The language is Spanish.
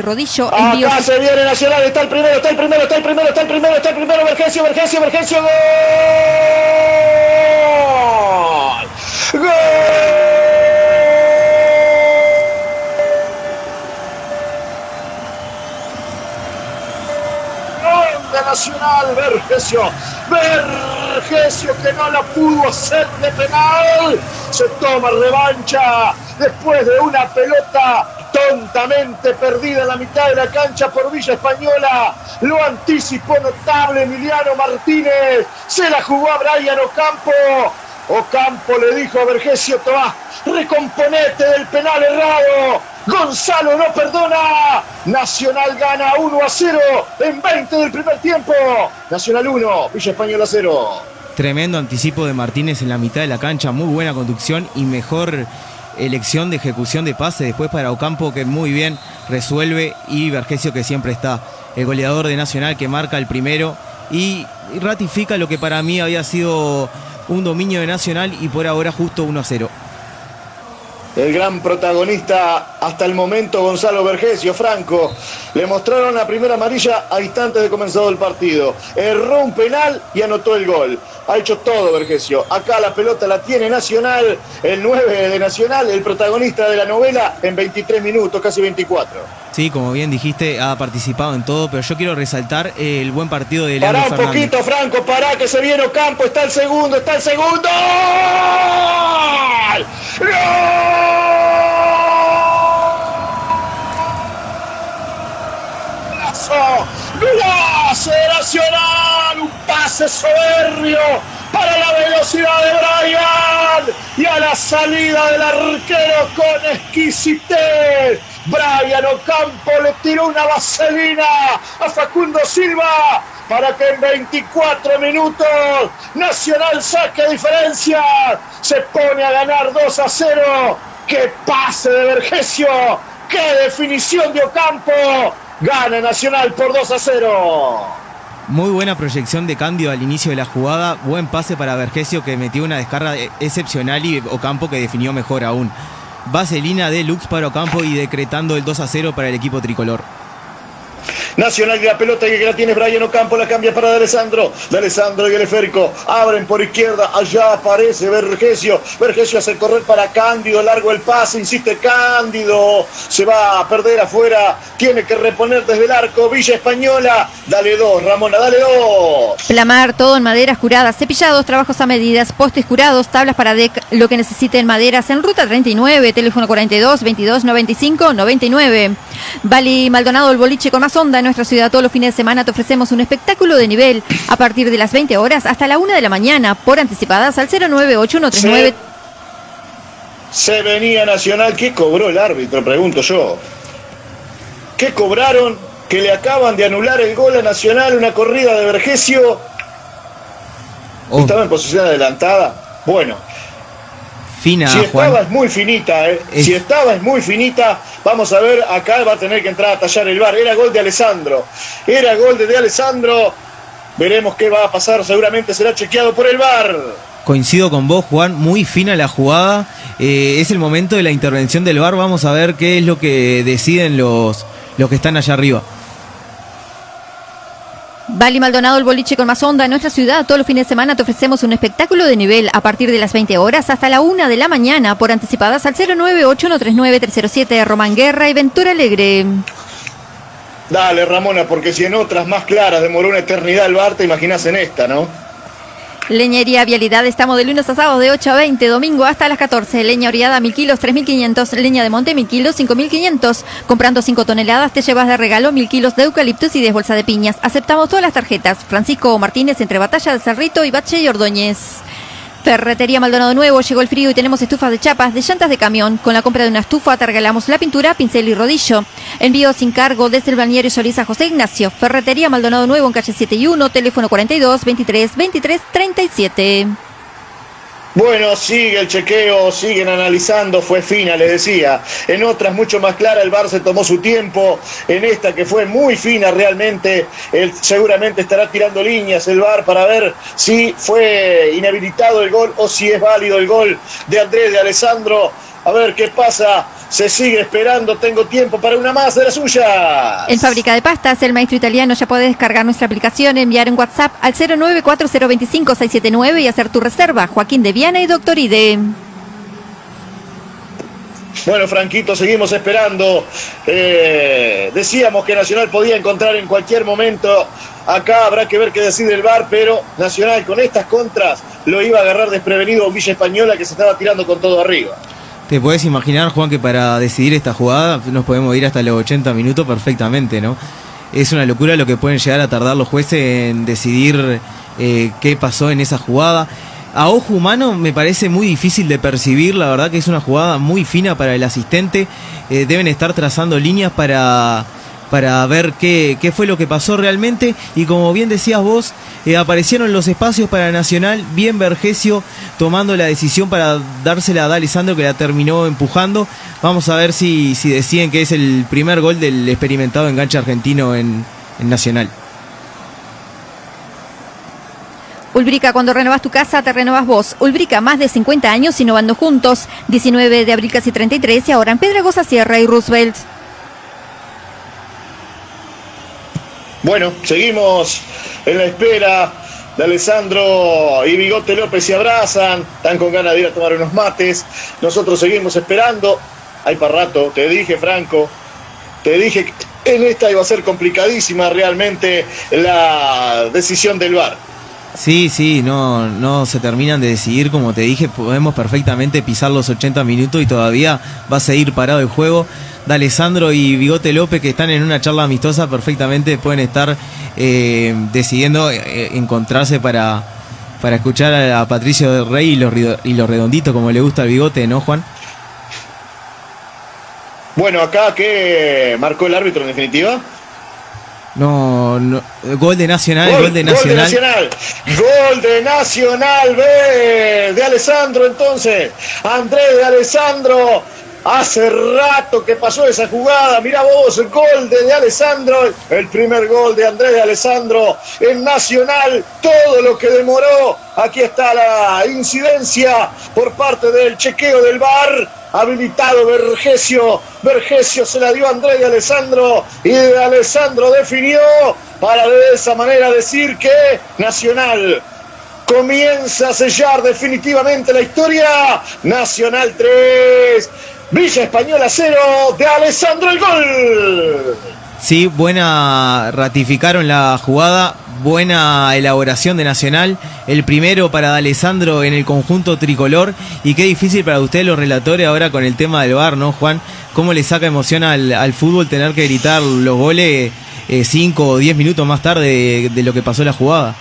Rodillo. Acá se viene Nacional, está el primero, está el primero, está el primero, está el primero, está el primero, emergencia, emergencia, emergencia, gol. ¡Gol! Nacional, Vergesio, Vergesio que no la pudo hacer de penal, se toma revancha después de una pelota tontamente perdida en la mitad de la cancha por Villa Española. Lo anticipó notable Emiliano Martínez. Se la jugó a Brian Ocampo. Ocampo le dijo a Vergesio Tomás, recomponete del penal errado. Gonzalo no perdona. Nacional gana 1 a 0 en 20 del primer tiempo. Nacional 1, Villa Española 0. Tremendo anticipo de Martínez en la mitad de la cancha, muy buena conducción y mejor elección de ejecución de pase después para Ocampo que muy bien resuelve y Vergesio que siempre está el goleador de Nacional que marca el primero y ratifica lo que para mí había sido un dominio de Nacional y por ahora justo 1 a 0 el gran protagonista hasta el momento, Gonzalo Vergesio, Franco. Le mostraron la primera amarilla a instantes de comenzado el partido. Erró un penal y anotó el gol. Ha hecho todo Vergesio. Acá la pelota la tiene Nacional, el 9 de Nacional, el protagonista de la novela, en 23 minutos, casi 24. Sí, como bien dijiste, ha participado en todo, pero yo quiero resaltar el buen partido de Leandro Pará un poquito, Franco, pará, que se viene Ocampo, está el segundo, está el segundo. ¡Gol! ¡Golazo de Nacional! Un pase soberbio para la velocidad de Brian y a la salida del arquero con exquisitez. Brian Ocampo le tiró una vaselina a Facundo Silva para que en 24 minutos Nacional saque diferencia. Se pone a ganar 2 a 0. ¡Qué pase de Vergesio! ¡Qué definición de Ocampo! Gana Nacional por 2 a 0. Muy buena proyección de cambio al inicio de la jugada. Buen pase para Vergesio que metió una descarga excepcional y Ocampo que definió mejor aún. Vaselina de Lux para Ocampo y decretando el 2 a 0 para el equipo tricolor. Nacional y la pelota que la tiene Brian Ocampo, la cambia para D'Alessandro. D'Alessandro y el esférico abren por izquierda. Allá aparece Vergesio. Vergesio hace correr para Cándido. Largo el pase, insiste Cándido. Se va a perder afuera. Tiene que reponer desde el arco. Villa Española. Dale dos, Ramona, dale dos. Plamar, todo en maderas curadas, cepillados, trabajos a medidas, postes curados, tablas para DEC, lo que necesiten maderas en ruta 39, teléfono 42 22 95 99. Bali Maldonado, el boliche con más onda nuestra ciudad todos los fines de semana te ofrecemos un espectáculo de nivel a partir de las 20 horas hasta la 1 de la mañana por anticipadas al 098139. Se, se venía Nacional. ¿Qué cobró el árbitro? Pregunto yo. ¿Qué cobraron? Que le acaban de anular el gol a Nacional, una corrida de Vergesio. Oh. Estaba en posición adelantada. Bueno, Fina, si estaba es muy finita, ¿eh? Si estaba es muy finita, vamos a ver, acá va a tener que entrar a tallar el bar. Era gol de Alessandro, era gol de, de Alessandro. Veremos qué va a pasar, seguramente será chequeado por el bar. Coincido con vos, Juan, muy fina la jugada. Eh, es el momento de la intervención del bar, vamos a ver qué es lo que deciden los, los que están allá arriba. Vali Maldonado, el boliche con más onda en nuestra ciudad. Todos los fines de semana te ofrecemos un espectáculo de nivel a partir de las 20 horas hasta la 1 de la mañana por anticipadas al 098139307 Román Guerra y Ventura Alegre. Dale, Ramona, porque si en otras más claras demoró una eternidad el bar, te imaginas en esta, ¿no? Leñería Vialidad, estamos de lunes a sábado de 8 a 20, domingo hasta las 14. Leña oriada 1000 kilos, 3500. Leña de monte 1000 kilos, 5500. Comprando 5 toneladas te llevas de regalo 1000 kilos de eucaliptus y de bolsa de piñas. Aceptamos todas las tarjetas. Francisco Martínez entre Batalla de Cerrito y Bache y Ordóñez. Ferretería Maldonado Nuevo, llegó el frío y tenemos estufas de chapas de llantas de camión. Con la compra de una estufa te regalamos la pintura, pincel y rodillo. Envío sin cargo desde el balneario Solís a José Ignacio. Ferretería Maldonado Nuevo en calle 7 y 1, teléfono 42 23 23 37. Bueno, sigue el chequeo, siguen analizando, fue fina, les decía. En otras mucho más clara, el Bar se tomó su tiempo. En esta que fue muy fina realmente, él seguramente estará tirando líneas el Bar para ver si fue inhabilitado el gol o si es válido el gol de Andrés de Alessandro A ver qué pasa. Se sigue esperando. Tengo tiempo para una más de las suyas. En Fábrica de Pastas, el maestro italiano ya puede descargar nuestra aplicación, enviar un WhatsApp al 094025679 y hacer tu reserva. Joaquín de Viana y Doctor Ide. Bueno, Franquito, seguimos esperando. Eh, decíamos que Nacional podía encontrar en cualquier momento. Acá habrá que ver qué decide el VAR, pero Nacional con estas contras lo iba a agarrar desprevenido a Villa Española que se estaba tirando con todo arriba. Te puedes imaginar, Juan, que para decidir esta jugada nos podemos ir hasta los 80 minutos perfectamente, ¿no? Es una locura lo que pueden llegar a tardar los jueces en decidir eh, qué pasó en esa jugada a ojo humano me parece muy difícil de percibir, la verdad que es una jugada muy fina para el asistente, eh, deben estar trazando líneas para, para ver qué, qué, fue lo que pasó realmente y como bien decías vos, eh, aparecieron los espacios para Nacional, bien Vergesio tomando la decisión para dársela a D'Alessandro que la terminó empujando, vamos a ver si, si deciden que es el primer gol del experimentado enganche argentino en, en Nacional. Ulbrica, cuando renovas tu casa, te renovas vos. Ulbrica, más de 50 años innovando juntos. 19 de abril casi 33 y ahora en Pedregosa Sierra y Roosevelt. Bueno, seguimos en la espera de Alessandro y Bigote López se abrazan, están con ganas de ir a tomar unos mates. Nosotros seguimos esperando. Hay para rato, te dije, Franco, te dije que en esta iba a ser complicadísima realmente la decisión del VAR. Sí, sí, no, no se terminan de decidir, como te dije, podemos perfectamente pisar los 80 minutos y todavía va a seguir parado el juego. D'Alessandro y Bigote López, que están en una charla amistosa, perfectamente pueden estar eh, decidiendo eh, encontrarse para, para escuchar a, Patricio del Rey y los, y los redonditos, como le gusta al Bigote, ¿no, Juan? Bueno, acá, ¿qué marcó el árbitro en definitiva? No, no, gol de Nacional, gol, de Nacional. Gol de Nacional, gol de Nacional B, de Alessandro entonces. Andrés de Alessandro, hace rato que pasó esa jugada. Mira vos, el gol de, Alessandro, el primer gol de Andrés de Alessandro en Nacional, todo lo que demoró. Aquí está la incidencia por parte del chequeo del VAR habilitado Vergesio. Vergesio se la dio a Andrés de Alessandro y de Alessandro definió para de esa manera decir que Nacional comienza a sellar definitivamente la historia. Nacional 3, Villa Española 0, de Alessandro el gol. Sí, buena, ratificaron la jugada, buena elaboración de Nacional, el primero para Alessandro en el conjunto tricolor y qué difícil para usted los relatores ahora con el tema del bar, ¿no, Juan? ¿Cómo le saca emoción al, fútbol tener que gritar los goles 5 eh, o 10 minutos más tarde de, de lo que pasó la jugada?